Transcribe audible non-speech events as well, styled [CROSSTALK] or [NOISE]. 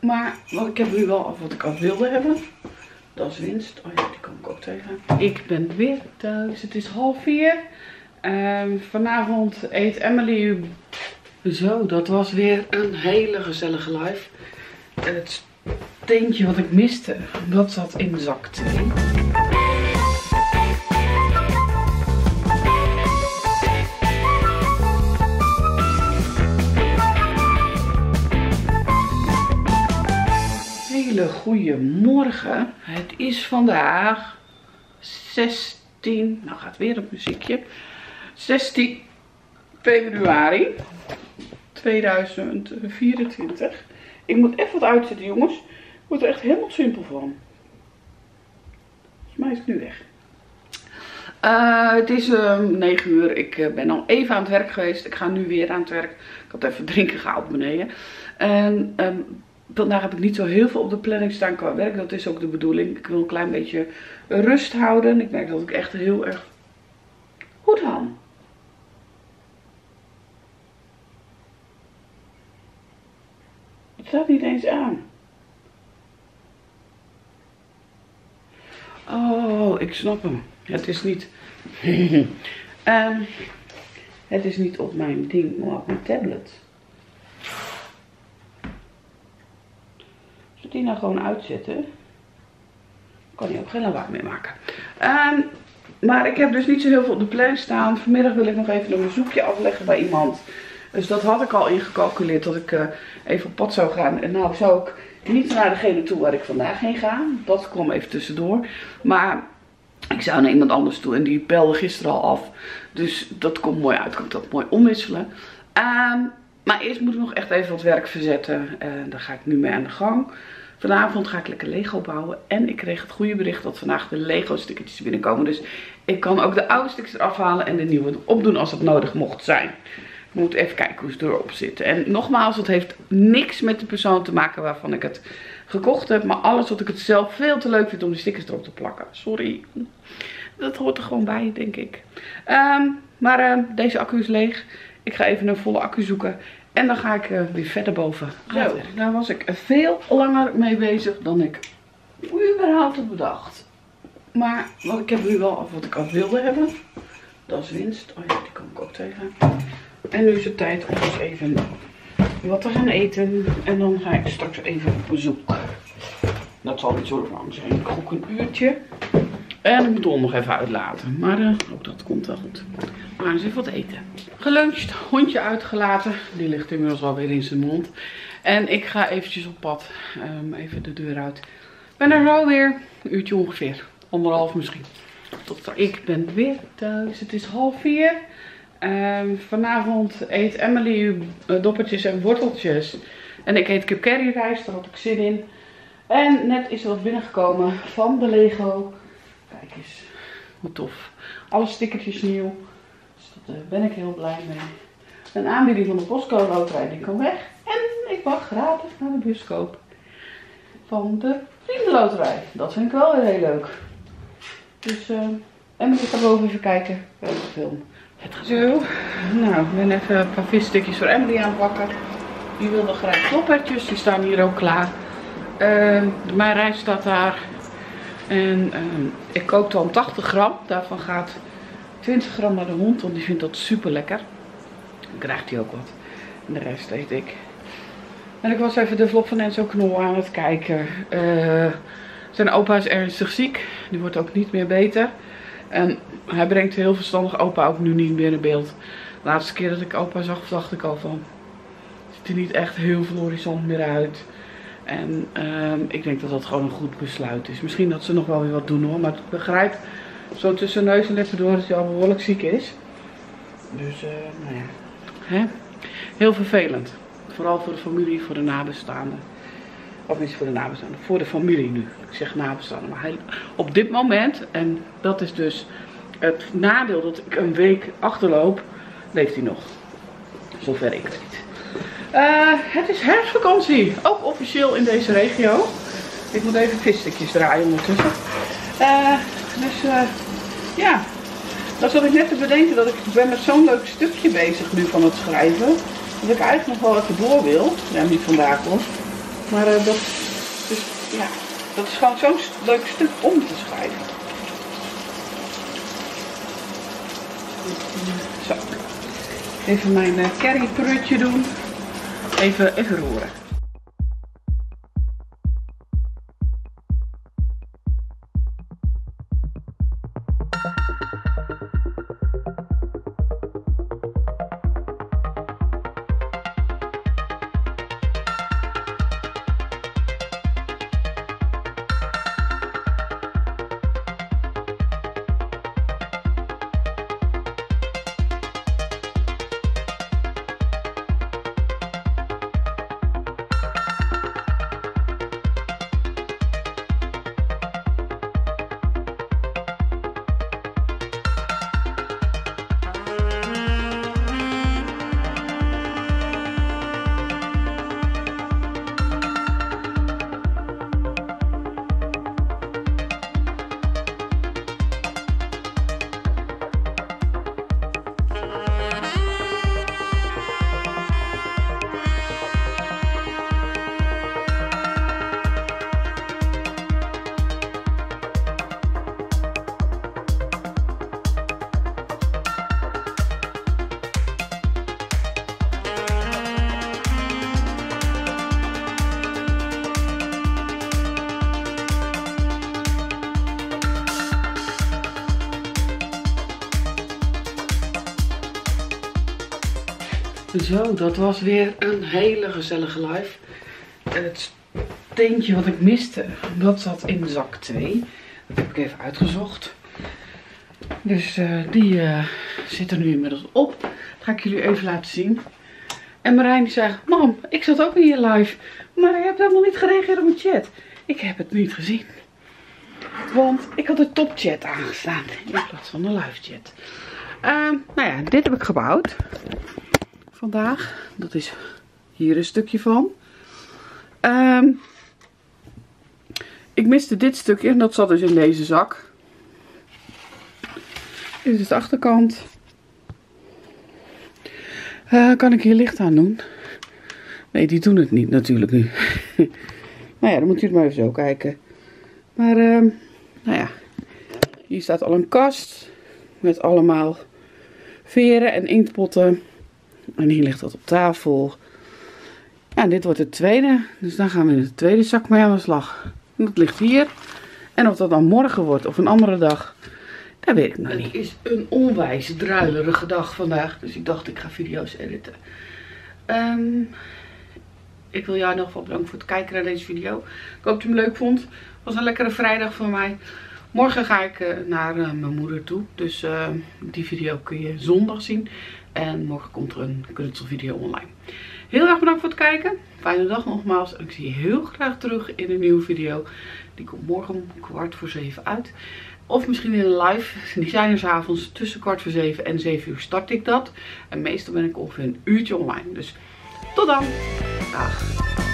Maar wat ik heb nu wel wat ik al wilde hebben. Dat is winst. Oh ja, die kom ik ook tegen. Ik ben weer thuis. Het is half vier. Ehm, vanavond eet Emily. Zo, dat was weer een hele gezellige live. En het steentje wat ik miste, dat zat in zak 2. Hele goede morgen. Het is vandaag 16, nou gaat weer een muziekje. 16 februari 2024. Ik moet even wat uitzetten jongens. Ik word er echt helemaal simpel van. Volgens mij is het nu weg. Uh, het is uh, ehm, 9 uur. Ik uh, ben al even aan het werk geweest. Ik ga nu weer aan het werk. Ik had even drinken gehaald beneden. En um, vandaag heb ik niet zo heel veel op de planning staan qua werk. Dat is ook de bedoeling. Ik wil een klein beetje rust houden. Ik merk dat ik echt heel erg goed hou. Het staat niet eens aan. Oh, ik snap hem. Het is niet... um, [LAUGHS] het is niet op mijn ding, maar op mijn tablet. Die nou gewoon uitzetten, kan hij ook geen lawaai meer maken. Um, maar ik heb dus niet zo heel veel op de planning staan. Vanmiddag wil ik nog even een bezoekje afleggen bij iemand. Dus dat had ik al ingecalculeerd dat ik uh, even op pad zou gaan. En nou zou ik niet naar degene toe waar ik vandaag heen ga. Dat kwam even tussendoor. Maar ik zou naar iemand anders toe en die belde gisteren al af. Dus dat komt mooi uit. Kan ik dat mooi omwisselen. Um, maar eerst moet ik nog echt even wat werk verzetten. En daar ga ik nu mee aan de gang. Vanavond ga ik lekker Lego bouwen. En ik kreeg het goede bericht dat vandaag de Lego stickertjes binnenkomen. Dus ik kan ook de oude stickers eraf halen en de nieuwe opdoen als het nodig mocht zijn. Ik moet even kijken hoe ze erop zitten. En nogmaals, het heeft niks met de persoon te maken waarvan ik het gekocht heb. Maar alles wat ik het zelf veel te leuk vind om die stickers erop te plakken. Sorry. Dat hoort er gewoon bij, denk ik. Um, maar uh, deze accu is leeg. Ik ga even een volle accu zoeken. En dan ga ik uh, weer verder boven. Zo, daar was ik veel langer mee bezig dan ik überhaupt had bedacht. Maar wat ik heb nu wel af wat ik al wilde hebben. Dat is winst. Oh ja, die kan ik ook tegen. En nu is het tijd om eens even wat te gaan eten. En dan ga ik straks even op bezoek. Dat zal niet zo lang zijn. Ik gok een uurtje. En ik moet Don nog even uitlaten. Maar uh, ook dat komt wel goed. Gaan eens even wat eten. Geluncht, hondje uitgelaten. Die ligt inmiddels alweer in zijn mond. En ik ga eventjes op pad. Um, even de deur uit. Ben er zo weer. Een uurtje ongeveer. Anderhalf misschien. Tot ik ben weer thuis. Het is half vier. Um, vanavond eet Emily uh, doppertjes en worteltjes. En ik eet curry rijst, daar had ik zin in. En net is er wat binnengekomen van de Lego. Kijk eens, hoe tof. Alle stickertjes nieuw. Dus daar uh, ben ik heel blij mee. Een aanbieding van de Postcode Loterij, die kan weg. En ik mag gratis naar de bioscoop van de Vriendenloterij. Dat vind ik wel heel leuk. Dus uh, Emily gaat boven even kijken de film. Zo, nou, ik ben even een paar visstukjes voor Emily aan het pakken. Die wilde graag kloppertjes, die staan hier ook klaar. Uh, mijn rijst staat daar. En uh, ik kook dan 80 gram. Daarvan gaat 20 gram naar de hond, want die vindt dat super lekker. Dan krijgt hij ook wat. En de rest eet ik. En ik was even de vlog van Enzo Knol aan het kijken. Uh, zijn opa is ernstig ziek. Die wordt ook niet meer beter. En hij brengt heel verstandig opa ook nu niet meer in beeld. De laatste keer dat ik opa zag, dacht ik al van... Ziet er niet echt heel veel horizon meer uit. En um, ik denk dat dat gewoon een goed besluit is. Misschien dat ze nog wel weer wat doen hoor. Maar ik begrijp zo tussen neus en lippen door dat hij al behoorlijk ziek is. Dus, uh, nou ja. Hè? Heel vervelend. Vooral voor de familie, voor de nabestaanden. Of niet voor de nabestaanden, voor de familie nu. Ik zeg nabestaanden. Maar hij, op dit moment, en dat is dus het nadeel dat ik een week achterloop, leeft hij nog. Zover ik weet. Uh, het is herfstvakantie. Ook officieel in deze regio. Ik moet even visstikjes draaien ondertussen. Uh, dus uh, ja, dat zat ik net te bedenken dat ik, ben met zo'n leuk stukje bezig nu van het schrijven. Dat ik eigenlijk nog wel even door wil. Ja, niet vandaag hoor. Maar uh, dat, dus, ja, dat is gewoon zo'n leuk stuk om te schrijven. Zo. Even mijn uh, doen. Even, even roeren. Zo, dat was weer een hele gezellige live. En het steentje wat ik miste, dat zat in zak 2. Dat heb ik even uitgezocht. Dus uh, die uh, zit er nu inmiddels op. Dat ga ik jullie even laten zien. En Marijn zei, mam, ik zat ook in je live. Maar je hebt helemaal niet gereageerd op mijn chat. Ik heb het niet gezien. Want ik had de topchat aangestaan in plaats van de live chat. Uh, nou ja, dit heb ik gebouwd vandaag. Dat is hier een stukje van. Um, ik miste dit stukje en dat zat dus in deze zak. Dit is de achterkant. Uh, kan ik hier licht aan doen? Nee, die doen het niet natuurlijk nu. [LAUGHS] nou ja, dan moet je het maar even zo kijken. Maar, uh, nou ja. Hier staat al een kast. Met allemaal veren en inktpotten. En hier ligt dat op tafel. Ja, dit wordt het tweede. Dus dan gaan we in de tweede zak mee aan de slag. En dat ligt hier. En of dat dan morgen wordt of een andere dag, dat weet ik nog niet. Het is een onwijs druilerige dag vandaag. Dus ik dacht ik ga video's editen. Um, ik wil jou nog ieder bedanken voor het kijken naar deze video. Ik hoop dat je hem leuk vond. Het was een lekkere vrijdag voor mij. Morgen ga ik uh, naar uh, mijn moeder toe. Dus uh, die video kun je zondag zien. En morgen komt er een knutselvideo online. Heel erg bedankt voor het kijken. Fijne dag nogmaals. En ik zie je heel graag terug in een nieuwe video. Die komt morgen om kwart voor zeven uit. Of misschien in een live. Die zijn er s avonds tussen kwart voor zeven en zeven uur start ik dat. En meestal ben ik ongeveer een uurtje online. Dus tot dan. Dag.